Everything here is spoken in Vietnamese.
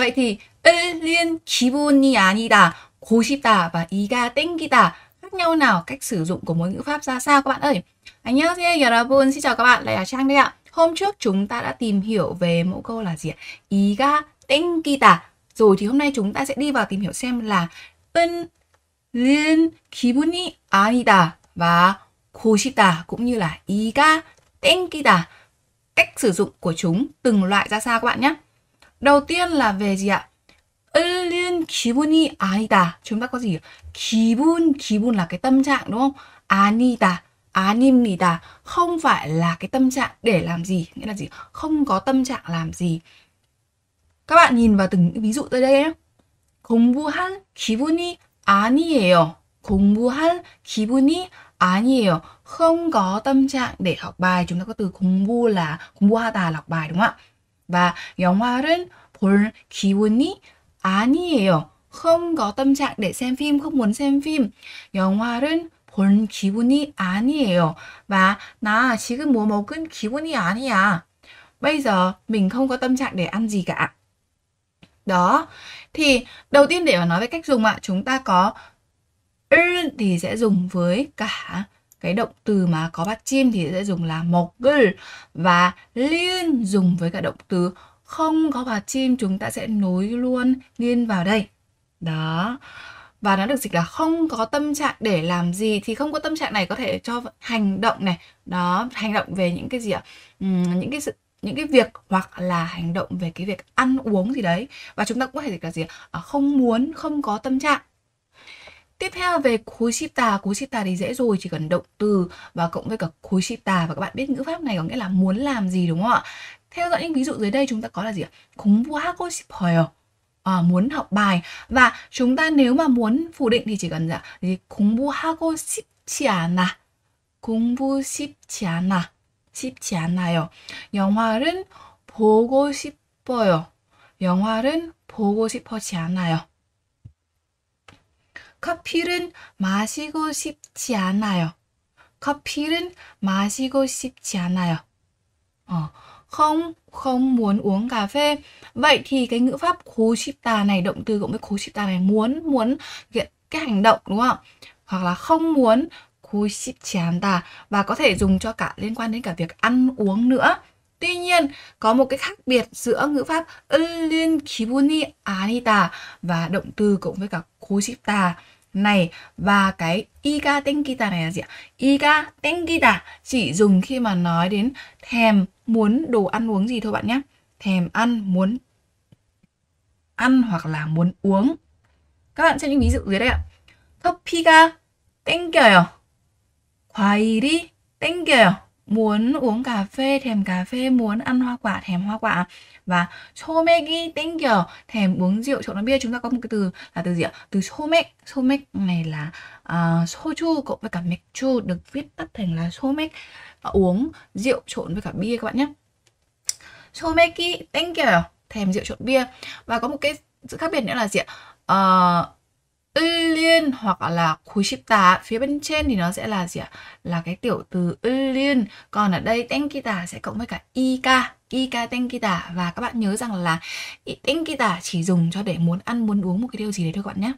Vậy thì 끌린 기분이 아니다, 고싶다 và 이가 땡기다 khác nhau nào? Cách sử dụng của mỗi ngữ pháp ra sao các bạn ơi? 안녕하세요 여러분. Xin chào các bạn, lại là Trang đây ạ. Hôm trước chúng ta đã tìm hiểu về mẫu câu là gì ạ? 이가 땡기다. Rồi thì hôm nay chúng ta sẽ đi vào tìm hiểu xem là 끌린 기분이 아니다 và 고싶다 cũng như là 이가 땡기다. Cách sử dụng của chúng từng loại ra sao các bạn nhé? Đầu tiên là về gì ạ? 끌린 기분이 아니다. Chúng ta có gì? 기분, 기분 là cái tâm trạng đúng không? 아니다, 아닙니다. Không phải là cái tâm trạng để làm gì. Nghĩa là gì? Không có tâm trạng làm gì. Các bạn nhìn vào từng ví dụ tới đây nhé. 공부할 기분이 아니에요. 공부할 기분이 아니에요. Không có tâm trạng để học bài. Chúng ta có từ 공부 là 공부하다 là học bài đúng không ạ? Và 영화를 볼 기분이 아니에요. Không có tâm trạng để xem phim, không muốn xem phim. 영화를 볼 기분이 아니에요. Và 나 지금 뭐 먹은 기분이 아니야. Bây giờ mình không có tâm trạng để ăn gì cả. Đó. Thì đầu tiên để mà nói về cách dùng ạ, chúng ta có 을 thì sẽ dùng với cả cái động từ mà có bắt chim thì sẽ dùng là 먹을 và liên dùng với cả động từ không có bà chim chúng ta sẽ nối luôn liên vào đây. Đó. Và nó được dịch là không có tâm trạng để làm gì thì không có tâm trạng này có thể cho hành động này. Đó, hành động về những cái gì ạ? Uhm, những cái sự những cái việc hoặc là hành động về cái việc ăn uống gì đấy và chúng ta cũng có thể dịch là gì à, không muốn không có tâm trạng Tiếp theo về khối 싶다, khối 싶다 thì dễ rồi, chỉ cần động từ và cộng với cả khối 싶다 và các bạn biết ngữ pháp này có nghĩa là muốn làm gì đúng không ạ? Theo dõi những ví dụ dưới đây chúng ta có là gì ạ? 공부하고 싶어요. À, muốn học bài và chúng ta nếu mà muốn phủ định thì chỉ cần là gì 공부하고 싶지 않아. 공부 쉽지 않아. 쉽지 않아요. 영화는 보고 싶어요. 영화는 보고 싶지 않아요. 커피는 마시고 싶지 않아요. 커피는 마시고 싶지 않아요. Ờ, không không muốn uống cà phê. Vậy thì cái ngữ pháp cố shipta này động từ cộng với cố shipta này muốn muốn hiện cái hành động đúng không? Hoặc là không muốn cố ship지 않다 và có thể dùng cho cả liên quan đến cả việc ăn uống nữa. Tuy nhiên, có một cái khác biệt giữa ngữ pháp 끌린 기분이 아니다 và động từ cộng với cả cố shipta này và cái iga 땡기다 này là gì ạ? Iga 땡기다 chỉ dùng khi mà nói đến thèm muốn đồ ăn uống gì thôi bạn nhé. Thèm ăn, muốn ăn hoặc là muốn uống. Các bạn xem những ví dụ dưới đây ạ. 커피가 땡겨요. 과일이 땡겨요. muốn uống cà phê thèm cà phê muốn ăn hoa quả thèm hoa quả. Và chomegi kiểu thèm uống rượu trộn với bia. Chúng ta có một cái từ là từ gì ạ? Từ chomek chomek này là à, uh, soju cộng với cả mekju được viết tắt thành là chomek uống rượu trộn với cả bia các bạn nhé. Chomegi kiểu thèm rượu trộn bia. Và có một cái sự khác biệt nữa là gì ạ? Uh, liên hoặc là khối ship kushipta phía bên trên thì nó sẽ là gì ạ? Là cái tiểu từ liên. Còn ở đây tenkita sẽ cộng với cả ik ik tenkita. Và các bạn nhớ rằng là tenkita chỉ dùng cho để muốn ăn, muốn uống một cái điều gì đấy thôi các bạn nhé.